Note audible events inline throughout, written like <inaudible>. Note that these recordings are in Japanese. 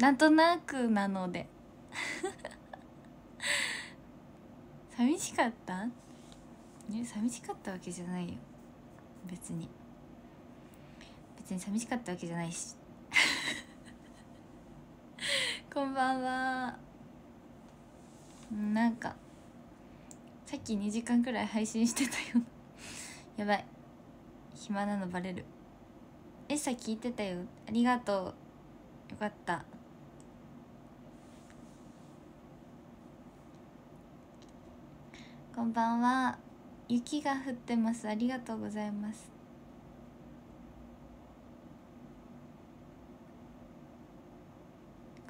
なんとなくなので。<laughs> 寂しかった？ね寂しかったわけじゃないよ。別に。別に寂しかったわけじゃないし。<laughs> こんばんは。なんかさっき2時間くらい配信してたよ。<laughs> やばい。暇なのバレる。えさ聞いてたよ。ありがとう。よかった。こんばんは。雪が降ってます。ありがとうございます。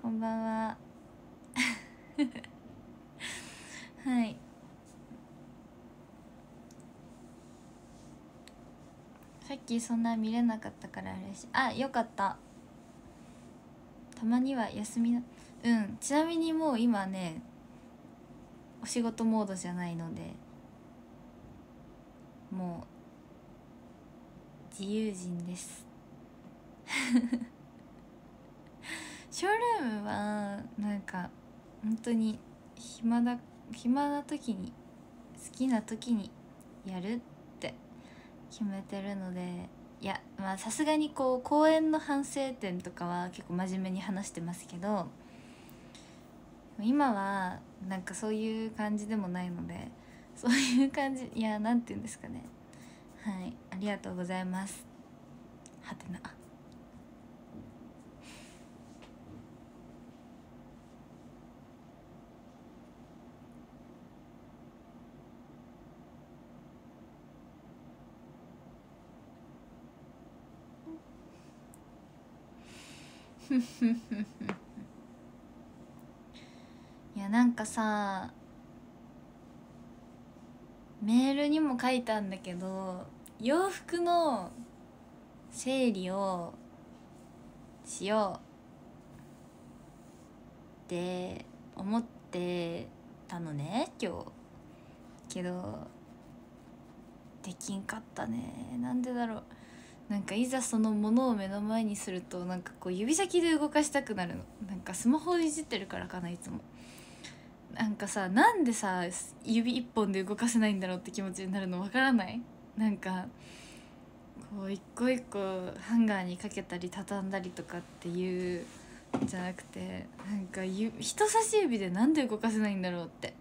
こんばんは。<laughs> はい。さっきそんな見れなかったから嬉しいあよかった。たまには休みなうん。ちなみにもう今ねお仕事モードじゃないのでもう自由人です。<laughs> ショールームはなんか本当に暇だ暇な時に好きな時にやるって決めてるのでいやまあさすがにこう公演の反省点とかは結構真面目に話してますけど今はなんかそういう感じでもないのでそういう感じいや何て言うんですかね。はいありがとうございます。はてな。い <laughs> やなんかさメールにも書いたんだけど洋服の整理をしようって思ってたのね今日。けどできんかったね。なんでだろう。なんかいざそのものを目の前にするとなんかこう指先で動かしたくなるの。なんかスマホいじってるからかないつも。なんかさなんでさ指一本で動かせないんだろうって気持ちになるのわからない？なんかこう一個一個ハンガーにかけたり畳んだりとかっていうじゃなくてなんか人差し指でなんで動かせないんだろうって。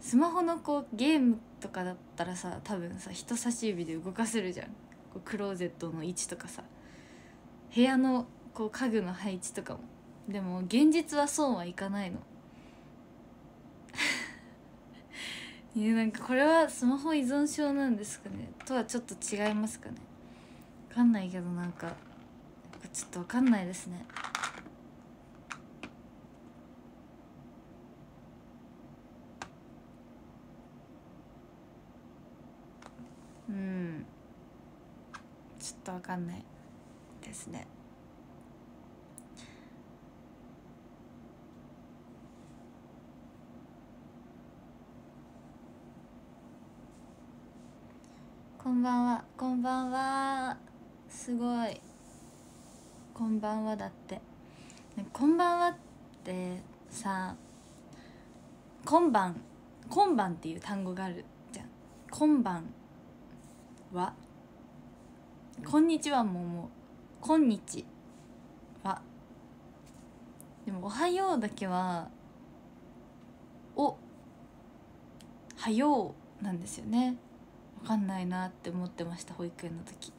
スマホのこうゲームとかだったらさ多分さ人差し指で動かせるじゃん。こうクローゼットの位置とかさ。部屋のこう家具の配置とかも。でも現実はそうはいかないの。いやなんかこれはスマホ依存症なんですかね。とはちょっと違いますかね。分かんないけどなんかちょっと分かんないですね。うん。ちょっと分かんないですねこんばんはこんばんは。すごい。こんばんはだって。こんばんはってさ今晩今晩っていう単語があるじゃん。今晩は。こんにちはもうもう。こんにちは。でもおはようだけはおはようなんですよね。分かんないなって思ってました保育園の時。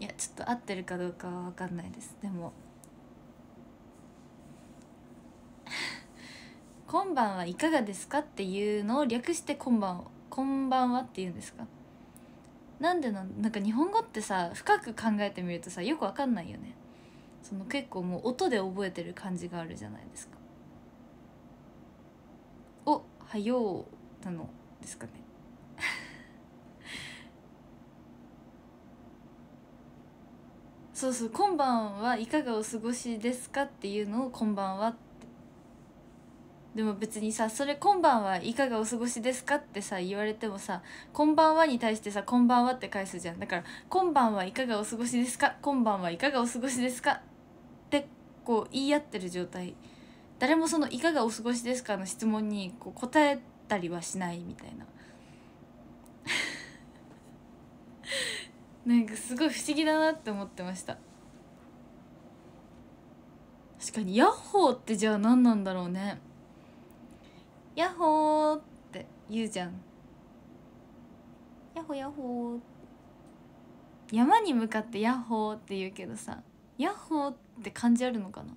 いやちょっと合ってるかどうかは分かんないです。でも「<laughs> 今晩はいかがですか?」っていうのを略して「今晩こんばんは」って言うんですか？なんでなんなんか日本語ってさ深く考えてみるとさよく分かんないよね。その結構もう音で覚えてる感じがあるじゃないですか。おはようなのですかね。そうそう「今晩はいかがお過ごしですか?」っていうのを「こんばんは」ってでも別にさそれ「今晩はいかがお過ごしですか?」ってさ言われてもさ「こんばんは」に対してさ「こんばんは」って返すじゃんだから「今晩はいかがお過ごしですか?」「今晩はいかがお過ごしですか?」ってこう言い合ってる状態誰もその「いかがお過ごしですか?」の質問にこう答えたりはしないみたいななんかすごい不思議だなって思ってました。確かに「ヤッホー」ってじゃあ何なんだろうね「ヤッホー」って言うじゃん「ヤッホーヤッホー」山に向かって「ヤッホー」って言うけどさ「ヤッホー」って感じあるのかな？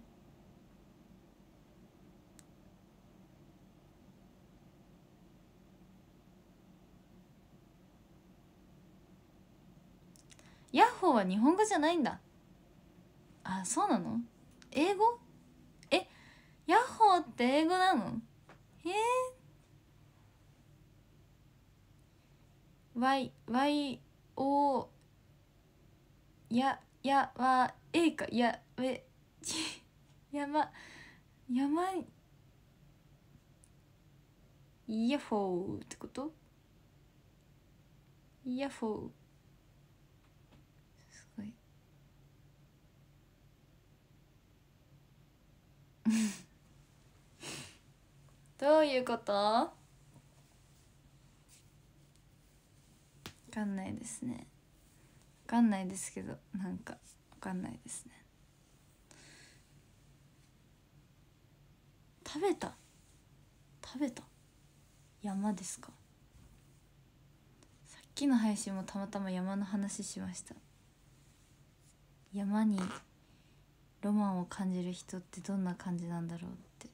ヤッホーは日本語じゃないんだ。あそうなの？英語？えヤッホーって英語なの？え。ー、Y Y O ややは A かやえ山山イヤホーってこと？イヤホーすごい <laughs> どういうこと？わかんないですね。わかんないですけどなんかわかんないですね。食べた？食べた？山ですか？さっきの配信もたまたま山の話しました。山にロマンを感じる人ってどんな感じなんだろうって。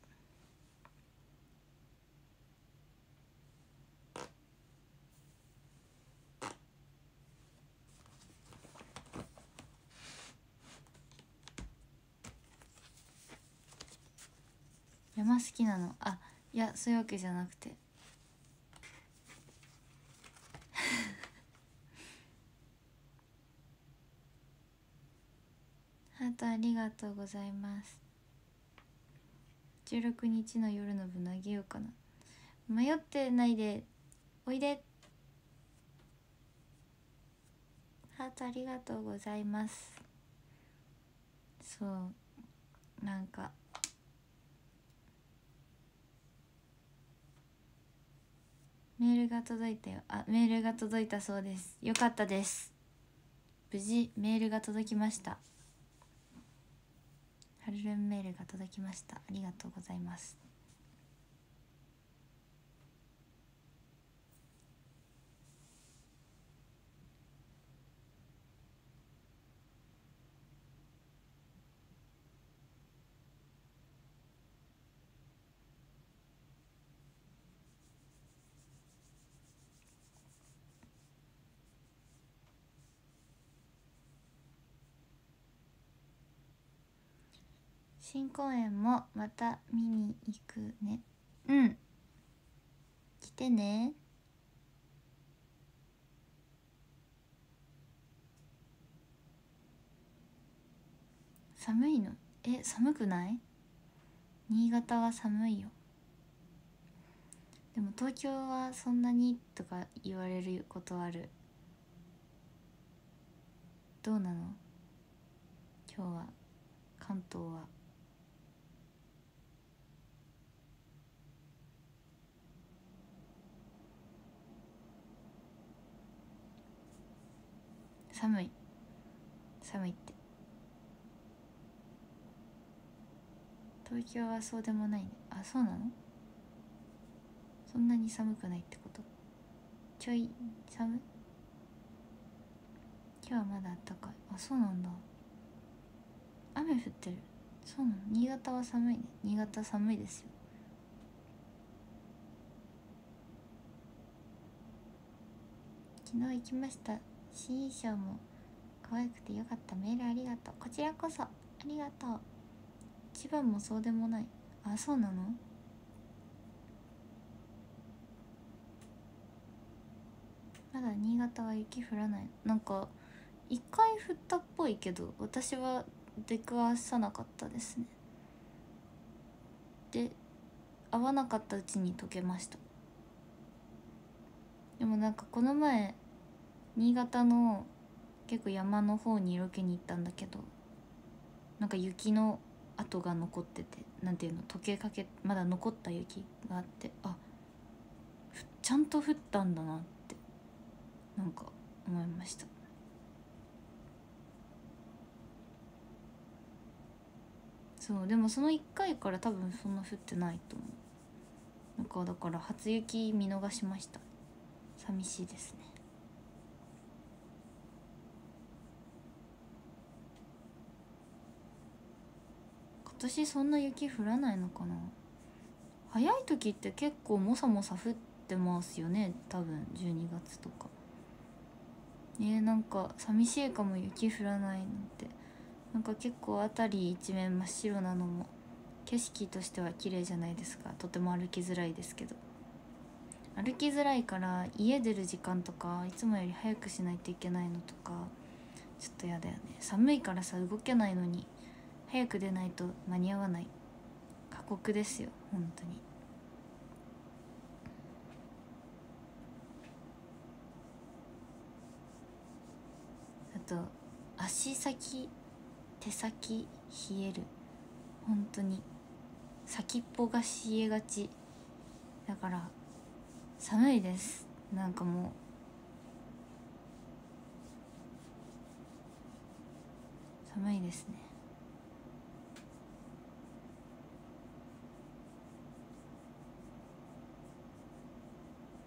山好きなの？あいやそういうわけじゃなくてハートありがとうございます。16日の夜の分投げようかな。迷ってないでおいで。ハートありがとうございます。そうなんか。メールが届いたよ。あメールが届いたそうです。よかったです。無事メールが届きました。ハルルンメールが届きました。ありがとうございます。新公演もまた見に行くね。うん。来てね。寒いの？え寒くない？新潟は寒いよ。でも東京はそんなにとか言われることある。どうなの？今日は。関東は寒い。寒いって。東京はそうでもないね。あそうなの？そんなに寒くないってこと？ちょい寒？今日はまだあったかい。あそうなんだ。雨降ってる。そうなの？新潟は寒いね。新潟寒いですよ。昨日行きました。新衣装も可愛くてよかった。メールありがとう。こちらこそ。ありがとう。千葉もそうでもない。あそうなの？まだ新潟は雪降らない。なんか一回降ったっぽいけど私は出くわさなかったですね。で会わなかったうちに溶けました。でもなんかこの前新潟の結構山の方にロケに行ったんだけどなんか雪の跡が残っててなんていうの溶けかけまだ残った雪があってあちゃんと降ったんだなってなんか思いました。そうでもその1回から多分そんな降ってないと思う。なんかだから初雪見逃しました。寂しいですね。今年そんな雪降らないのかな？早い時って結構もさもさ降ってますよね多分12月とか。えー、なんか寂しいかも雪降らないなんて。なんか結構辺り一面真っ白なのも景色としては綺麗じゃないですか。とても歩きづらいですけど。歩きづらいから家出る時間とかいつもより早くしないといけないのとかちょっとやだよね。寒いからさ動けないのに。早く出ないと間に合わない。過酷ですよ本当に。あと足先手先冷える。本当に先っぽが冷えがち。だから寒いです。なんかもう寒いですね。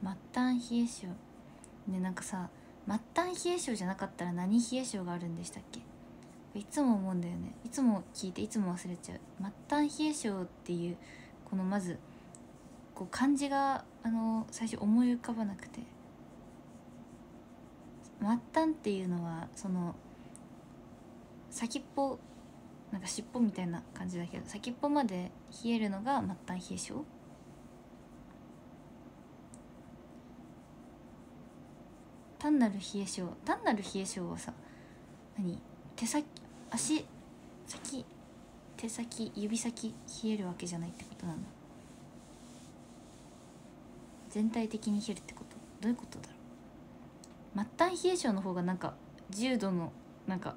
末端冷え性ねなんかさ末端冷え性じゃなかったら何冷え性があるんでしたっけ？いつも思うんだよね。いつも聞いていつも忘れちゃう。末端冷え性っていうこのまずこう漢字があの最初思い浮かばなくて。末端っていうのはその先っぽなんか尻尾みたいな感じだけど先っぽまで冷えるのが末端冷え性単なる冷え性単なる冷え性はさ何？手先足先手先指先冷えるわけじゃないってことなの？全体的に冷えるってこと？どういうことだろう？末端冷え性の方がなんか重度のなんか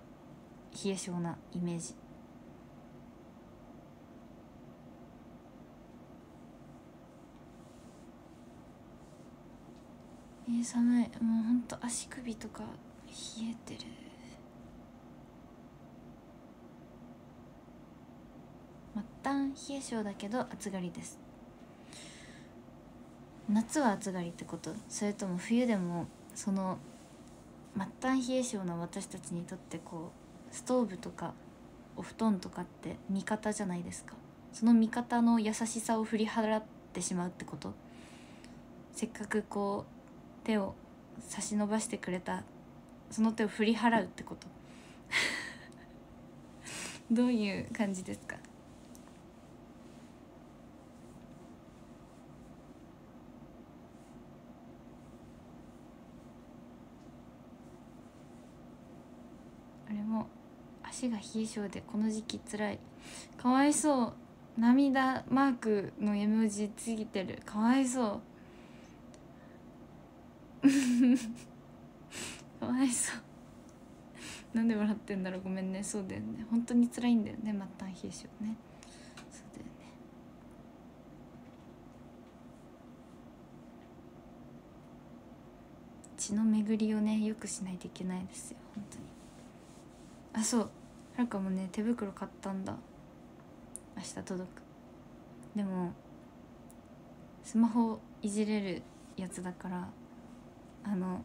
冷え性なイメージ。えー、寒い。もうほんと足首とか冷えてる。末端冷え性だけど暑がりです。夏は暑がりってこと？それとも冬でもその末端冷え性の私たちにとってこうストーブとかお布団とかって味方じゃないですか？その味方の優しさを振り払ってしまうってこと？せっかくこう手を差し伸ばしてくれたその手を振り払うってこと。<laughs> どういう感じですか？あれも足が冷え性でこの時期つらい。かわいそう。涙マークの絵文字ついてる。かわいそう。<laughs> かわいそう。なんで笑ってんだろう？ごめんね。そうだよね。本当に辛いんだよね。末端冷え性ね。そうだよね。血の巡りをねよくしないといけないですよ。本当に。あそう。はるかもね手袋買ったんだ。明日届く。でもスマホいじれるやつだからあの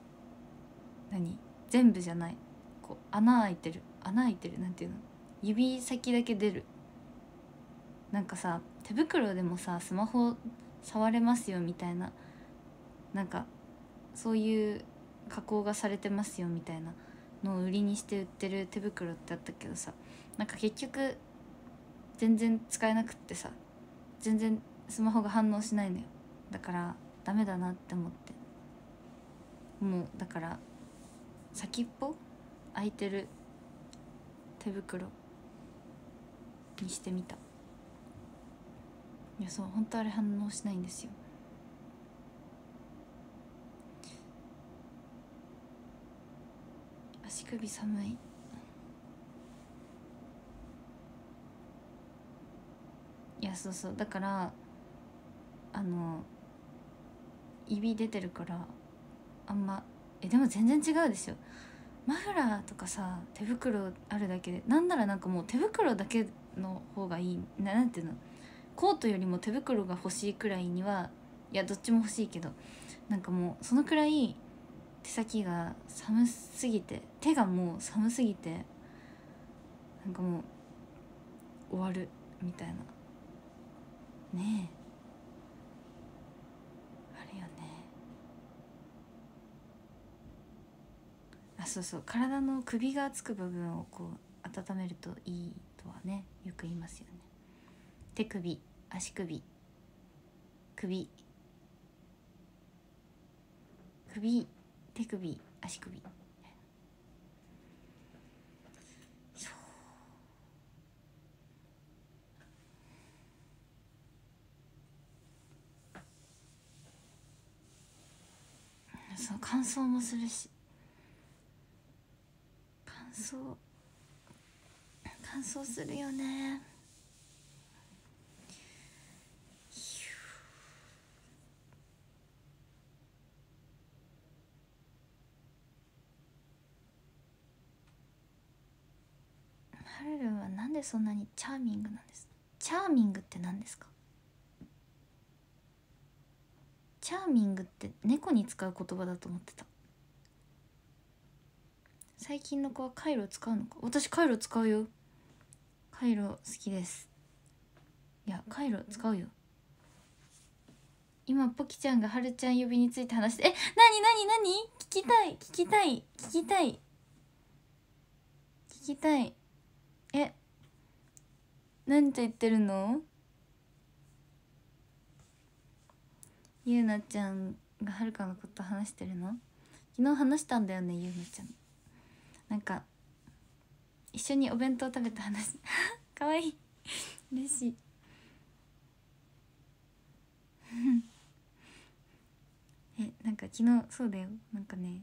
何？全部じゃない。こう穴開いてる。穴開いてる。なんていうの？指先だけ出る。なんかさ手袋でもさスマホ触れますよみたいな。なんかそういう加工がされてますよみたいな。のを売りにして売ってる手袋ってあったけどさ。なんか結局全然使えなくってさ。全然スマホが反応しないのよ。だからダメだなって思って。もうだから先っぽ空いてる手袋にしてみた。いやそう本当あれ反応しないんですよ。足首寒い。いやそうそうだからあの指出てるからあんまえでも全然違うでしょマフラーとかさ手袋あるだけでなんならなんかもう手袋だけの方がいいななんていうの？コートよりも手袋が欲しいくらいにはいやどっちも欲しいけどなんかもうそのくらい手先が寒すぎて手がもう寒すぎてなんかもう終わるみたいな。ねえあるよねあそうそう。体の首がつく部分をこう温めるといいとはねよく言いますよね。手首足首首。首手首足首。そう。乾燥もするし。燥乾燥するよね。ハルルはなんでそんなにチャーミングなんです？チャーミングって何ですか？チャーミングって猫に使う言葉だと思ってた。最近の子はカイロ使うのか？私カイロ使うよ。カイロ好きです。いやカイロ使うよ。今ポキちゃんがはるちゃん呼びについて話してえなになになに聞きたい聞きたい聞きたい。聞きたい。え何と言ってるの？ゆうなちゃんがはるかのこと話してるの？昨日話したんだよねゆうなちゃん。なんか一緒にお弁当食べた話。<laughs> かわいい。嬉しい。<laughs> えなんか昨日そうだよ。なんかね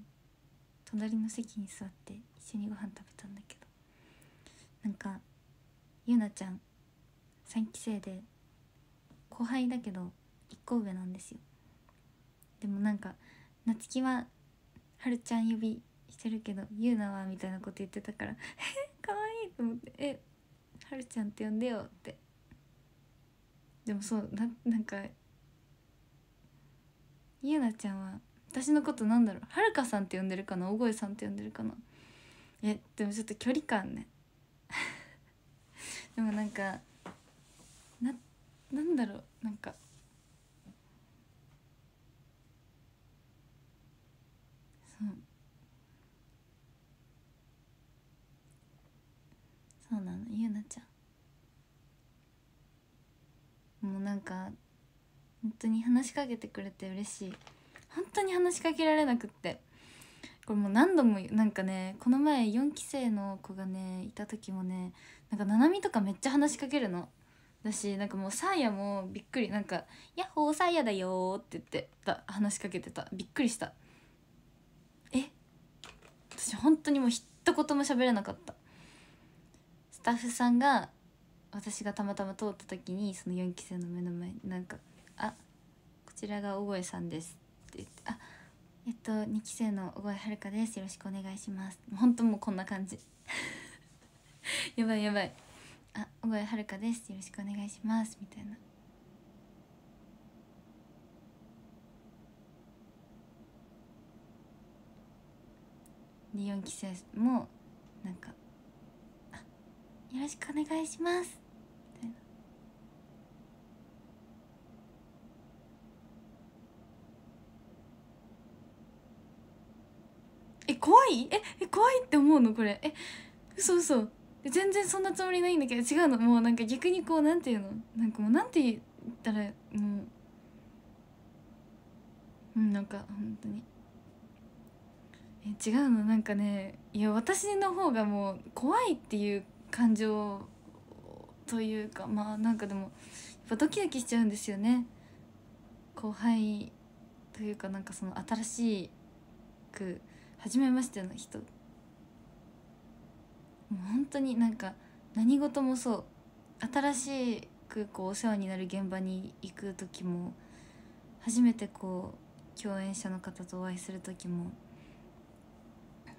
隣の席に座って一緒にご飯食べたんだけど。なんかゆなちゃん3期生で後輩だけど1個上なんですよ。でもなんか夏希ははるちゃん呼びしてるけどゆうなはみたいなこと言ってたから <laughs> えかわいいと思ってえはるちゃんって呼んでよって。でもそうななんかゆうなちゃんは私のことなんだろうはるかさんって呼んでるかな大声さんって呼んでるかな。えでもちょっと距離感ね。<laughs> でもなんかななんだろうなんかそうそうなの？ゆうなちゃん。もうなんか本当に話しかけてくれて嬉しい。本当に話しかけられなくって。これもう何度もなんかねこの前4期生の子がねいた時もねなんかななみとかめっちゃ話しかけるの。だしなんかもうサーヤもびっくり。なんか「ヤッホーサーヤだよ」って言ってた。話しかけてた。びっくりした。え？私本当にもう一言も喋れなかった。スタッフさんが私がたまたま通った時にその4期生の目の前になんか「あこちらが大声さんです」って言って「あえっと2期生の小声はるかです。よろしくお願いします」本当もうこんな感じ。<laughs> やばいやばいあ小声はるかです。よろしくお願いしますみたいな。で4期生もなんか「よろしくお願いします」え怖い？ええ怖いって思うの？これ。え嘘嘘全然そんなつもりないんだけど違うの？もうなんか逆にこうなんていうの？なんかもうなんて言ったらもううんなんか本当に。え違うの？なんかねいや私の方がもう怖いっていう感情というかまあなんかでもやっぱドキドキしちゃうんですよね。後輩というかなんかその新しく初めましての人。もう本当になんか何事もそう新しくこうお世話になる現場に行く時も初めてこう共演者の方とお会いする時も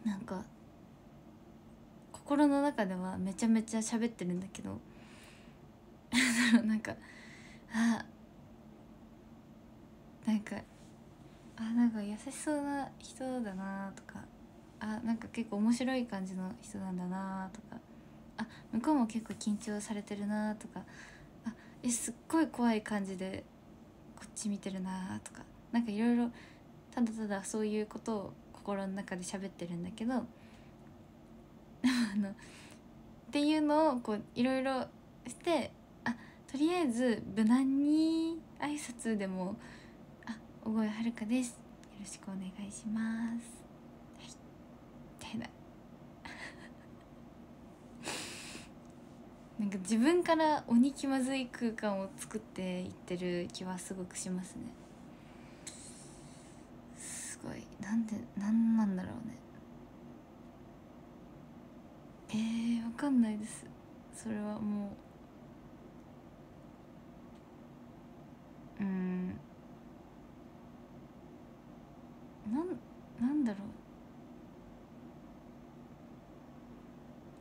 なんか心の中ではめちゃめちゃ喋ってるんだけど。<laughs> なんかあなんかあなんか優しそうな人だなとか。あなんか結構面白い感じの人なんだなとか。あ向こうも結構緊張されてるなとか。あえすっごい怖い感じでこっち見てるなとか。なんかいろいろただただそういうことを心の中で喋ってるんだけど。<laughs> あのっていうのをこういろいろしてあとりあえず無難に挨拶でも「あ小越はるかです。よろしくお願いします」はい。みたいな。<laughs> なんか自分から鬼気まずい空間を作っていってる気はすごくしますね。すごい。なんでなんなんだろうね。えー、わかんないです。それはもう。うん。なんなんだろう。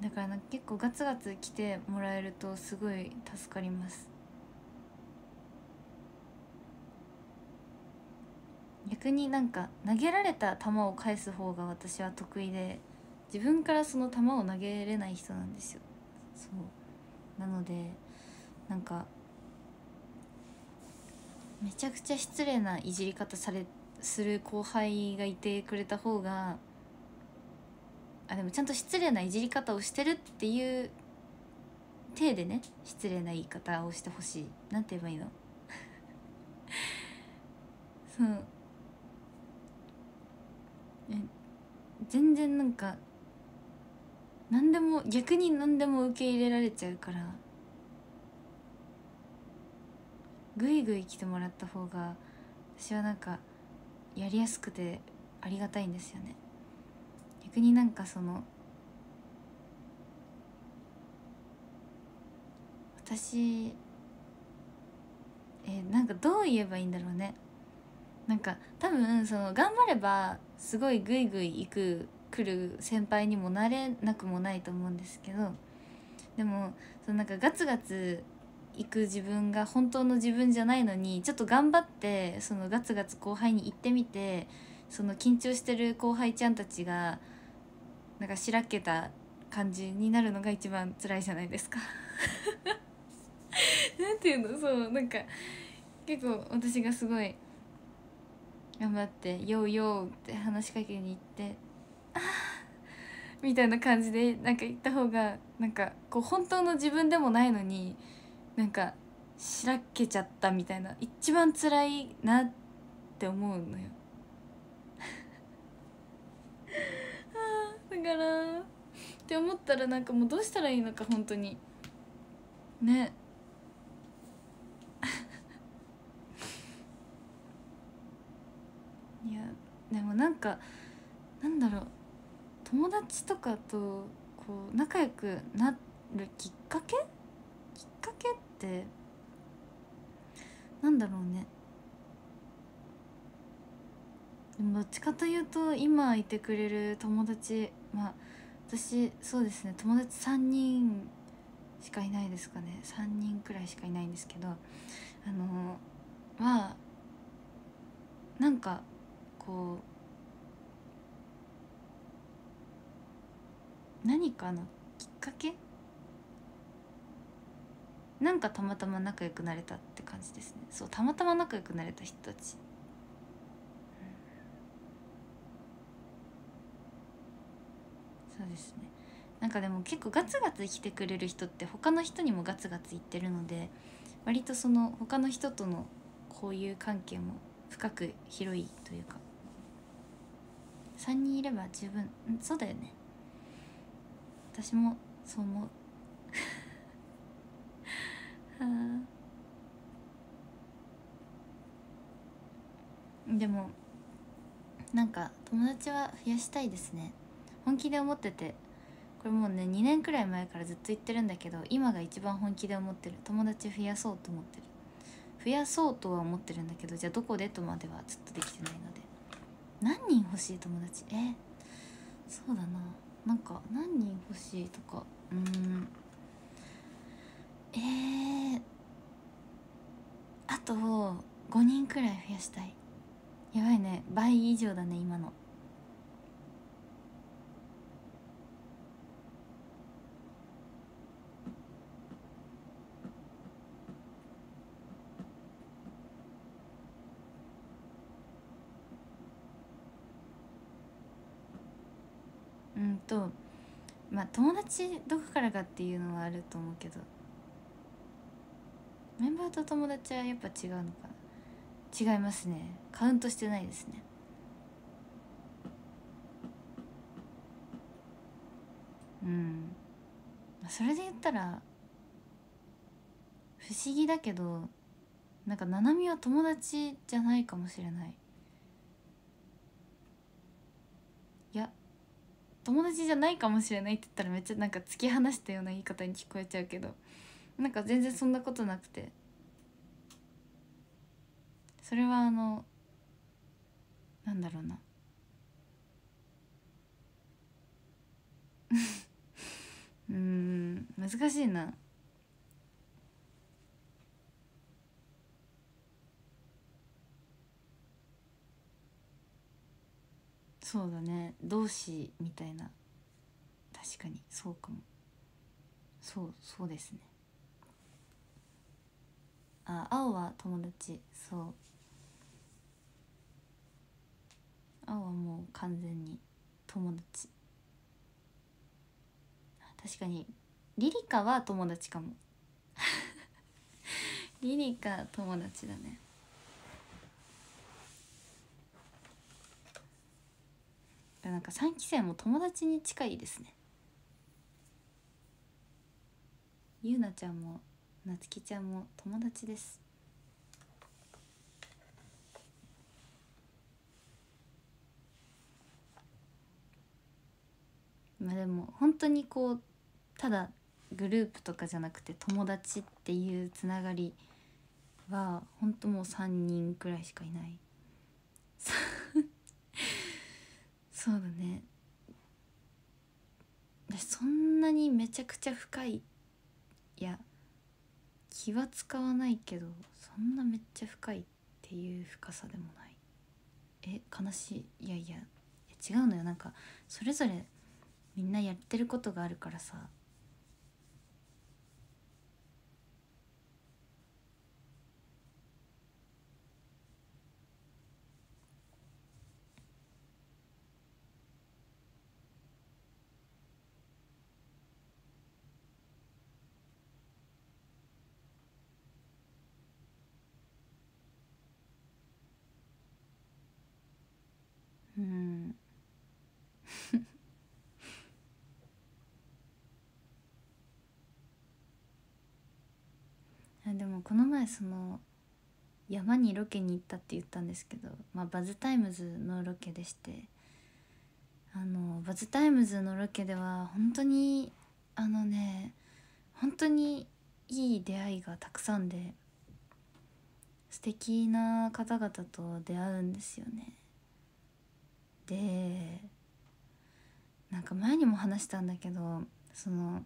だからな結構ガツガツ来てもらえるとすごい助かります。逆になんか投げられた球を返す方が私は得意で。自分からその球を投げれない人なんですよ。そう。なのでなんかめちゃくちゃ失礼ないじり方されする後輩がいてくれた方があでもちゃんと失礼ないじり方をしてるっていう体でね失礼な言い方をしてほしい。なんて言えばいいの？<laughs> そう。え全然なんか何でも逆に何でも受け入れられちゃうからぐいぐい来てもらった方が私はなんかやりやすくてありがたいんですよね。逆になんかその私えーなんかどう言えばいいんだろうね。なんか多分その頑張ればすごいグイグイ行く来る先輩にもなれなくもないと思うんですけどでもそのなんかガツガツ行く自分が本当の自分じゃないのにちょっと頑張ってそのガツガツ後輩に行ってみてその緊張してる後輩ちゃんたちがなんかしらけた感じになるのが一番辛いじゃないですか。<laughs> なんていうの？そうなんか結構私がすごい頑張って「ヨーヨー」って話しかけに行って「」みたいな感じでなんか言った方がなんかこう本当の自分でもないのになんかしらけちゃったみたいな一番辛いなって思うのよ。<laughs> あだからって思ったらなんかもうどうしたらいいのか本当に。ね。<laughs> いやでもなんかなんだろう。友達とかとこう仲良くなるきっかけきっかけってなんだろうね。でもどっちかというと今いてくれる友達まあ私そうですね。友達3人しかいないですかね。3人くらいしかいないんですけどあのまあなんかこう何かのきっかけ？なんかたまたま仲良くなれたって感じですね。そうたまたま仲良くなれた人たち、そうですね。なんかでも結構ガツガツ来てくれる人って他の人にもガツガツ言ってるので割とその他の人との交友関係も深く広いというか。3人いれば十分。そうだよね。私もそう思う。は <laughs> あでもなんか友達は増やしたいですね。本気で思ってて。これもうね2年くらい前からずっと言ってるんだけど今が一番本気で思ってる。友達増やそうと思ってる。増やそうとは思ってるんだけどじゃあどこでとまではずっとできてないので。何人欲しい友達？えそうだな。なんか何人欲しいとか。うん。えー、あと5人くらい増やしたい。やばいね。倍以上だね今のうんとまあ友達どこからかっていうのはあると思うけどメンバーと友達はやっぱ違うのかな？違いますね。カウントしてないですね。うん。それで言ったら不思議だけどなんかななみは友達じゃないかもしれないいや友達じゃないかもしれないって言ったらめっちゃなんか突き放したような言い方に聞こえちゃうけどなんか全然そんなことなくて。それはあのなんだろうな。<laughs> うん難しいな。そうだね。同志みたいな。確かに。そうかも。そうそうですね。あ青は友達。そう。青はもう完全に友達。確かに。リリカは友達かも。<laughs> リリカ友達だね。なんか3期生も友達に近いですね。ゆうなちゃんもなつきちゃんも友達です。まあでも本当にこうただグループとかじゃなくて友達っていうつながりは本当もう3人くらいしかいない。そうだね。そんなにめちゃくちゃ深い。いや気は使わないけどそんなめっちゃ深いっていう深さでもない。え悲しい。いやいや違うのよ。なんかそれぞれみんなやってることがあるからさうんあでもこの前その山にロケに行ったって言ったんですけど、まあ、バズタイムズのロケでしてあのバズタイムズのロケでは本当にあのね本当にいい出会いがたくさんで素敵な方々と出会うんですよね。でなんか前にも話したんだけどその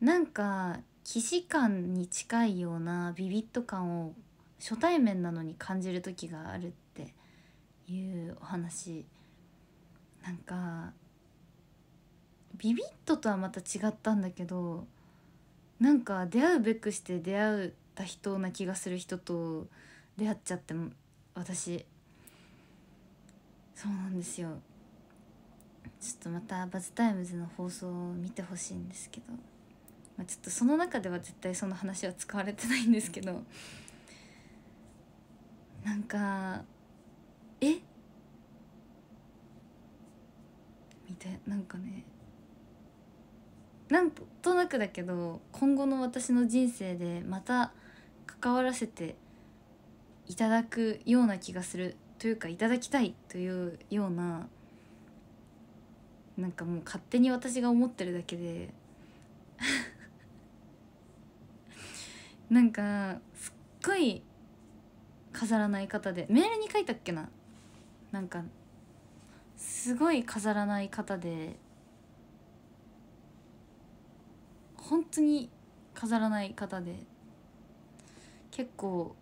なんか既視感に近いようなビビッド感を初対面なのに感じる時があるっていうお話。なんかビビッドとはまた違ったんだけどなんか出会うべくして出会った人な気がする人と出会っちゃって私。そうなんですよ。ちょっとまたバズタイムズの放送を見てほしいんですけど、まあ、ちょっとその中では絶対その話は使われてないんですけどなんかえ？みたいなんかねなんとなくだけど今後の私の人生でまた関わらせていただくような気がするというかいただきたいというようななんかもう勝手に私が思ってるだけでなんかすっごい飾らない方でメールに書いたっけな？なんかすごい飾らない方で本当に飾らない方で結構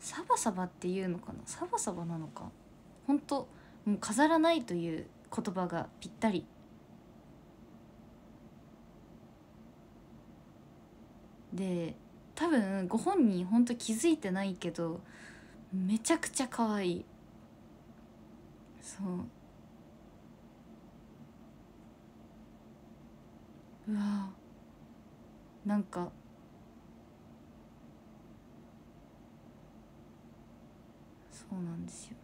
サバサバっていうのかな？サバサバなのか？本当もう飾らないという言葉がぴったり。で多分ご本人本当気づいてないけどめちゃくちゃ可愛い。そう。うわ。なんか。そうなんですよ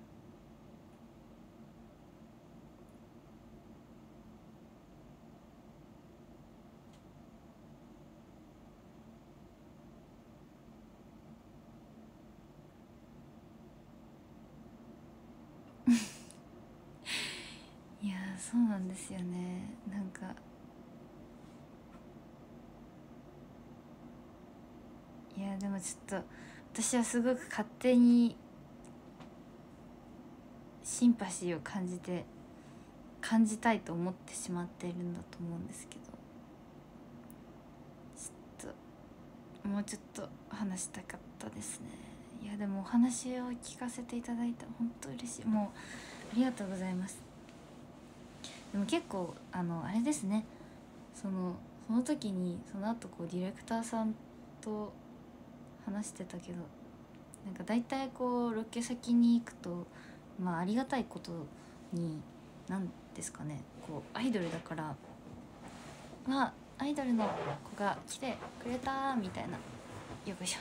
いやそうなんですよね。なんかいやでもちょっと私はすごく勝手にシンパシーを感じて感じたいと思ってしまっているんだと思うんですけど。ちょっともうちょっと話したかったですね。いやでもお話を聞かせていただいた本当嬉しい。もうありがとうございます。でも結構あのあれですね。そのその時にその後こうディレクターさんと話してたけどなんか大体こうロケ先に行くとまあありがたいことに何ですかね。こうアイドルだからまあアイドルの子が来てくれたみたいなよいしょ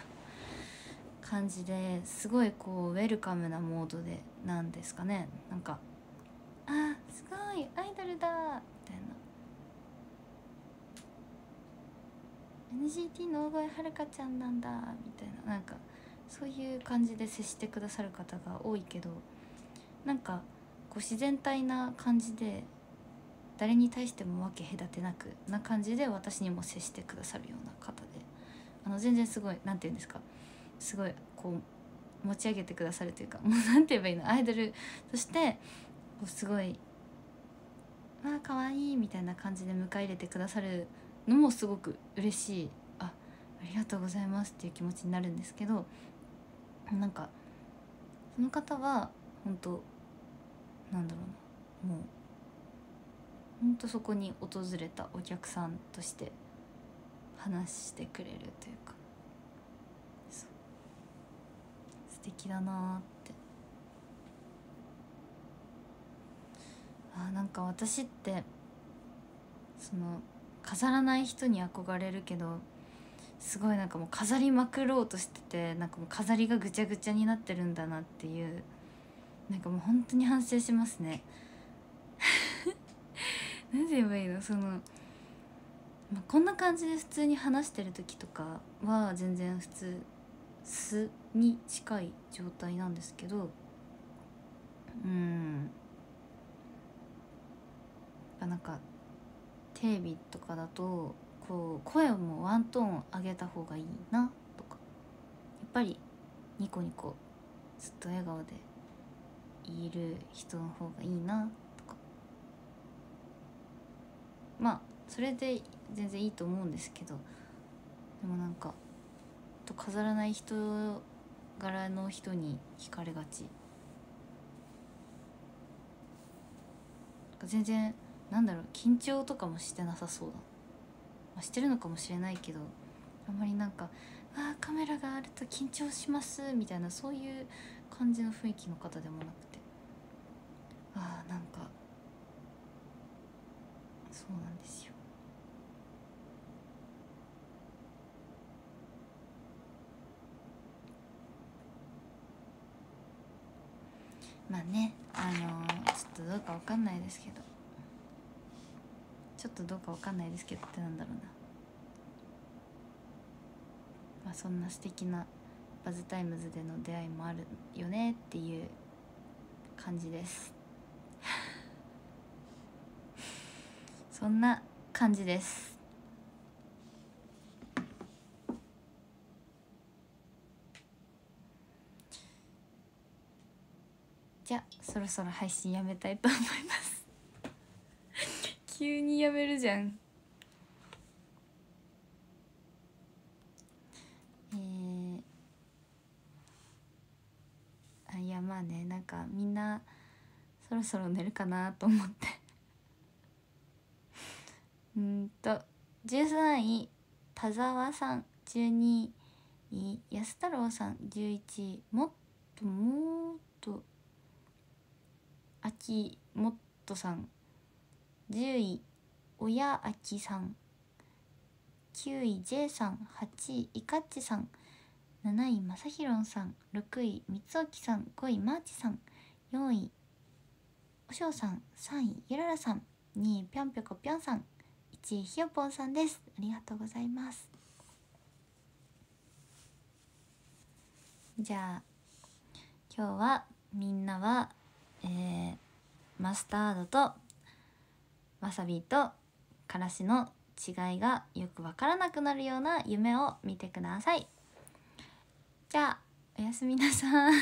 感じですごいこうウェルカムなモードでなんですかね。なんか「いアイドルだ」みたいな。NGT の大越はるかちゃんなんだみたいな。なんかそういう感じで接してくださる方が多いけどなんかこう自然体な感じで誰に対しても分け隔てなくな感じで私にも接してくださるような方で。あの全然すごい何て言うんですか。すごいこう持ち上げてくださるというかもう何て言えばいいの。アイドルとしてこうすごい「わあかわいい」みたいな感じで迎え入れてくださるのもすごく嬉しいあありがとうございますっていう気持ちになるんですけどなんかその方は本当なんだろうな。もうほんとそこに訪れたお客さんとして話してくれるというか。素敵だなってあーなんか私ってその飾らない人に憧れるけどすごいなんかもう飾りまくろうとしててなんかもう飾りがぐちゃぐちゃになってるんだなっていうなんかもう本当に反省しますね。<laughs> 何て言えばいいの？その、まあ、こんな感じで普通に話してる時とかは全然普通素に近い状態なんですけどうん。なんかテレビとかだとこう声もワントーン上げた方がいいなとか。やっぱりニコニコずっと笑顔でいる人の方がいいなとか。まあそれで全然いいと思うんですけど。でもなんかと飾らない人柄の人に惹かれがち。全然なんだろう緊張とかもしてなさそうだ、まあ、してるのかもしれないけどあんまりなんか「ああカメラがあると緊張します」みたいなそういう感じの雰囲気の方でもなくて。ああなんかそうなんですよ。まあねあのー、ちょっとどうかわかんないですけど。ちょっとどうかわかんないですけどってなんだろうな。まあそんな素敵なバズタイムズでの出会いもあるよねっていう感じです。<laughs> そんな感じです。じゃあそろそろ配信やめたいと思います。急にやめるじゃん。えー、あいやまあねなんかみんなそろそろ寝るかなと思って。<laughs> うんと13位田沢さん12位安太郎さん11位もっともっと秋もっとさん。10位親秋さん。9位 J さん8位いかっちさん。7位まさひろんさん。6位みつおきさん。5位マーチさん。4位おしょうさん。3位ゆららさん。2位ぴょんぴょこぴょんさん。1位ひよぽんさんです。ありがとうございます。じゃあ今日はみんなはえー、マスタードとわさびとからしの違いがよくわからなくなるような夢を見てください。じゃあおやすみなさい。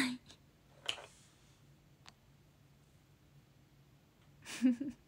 <laughs>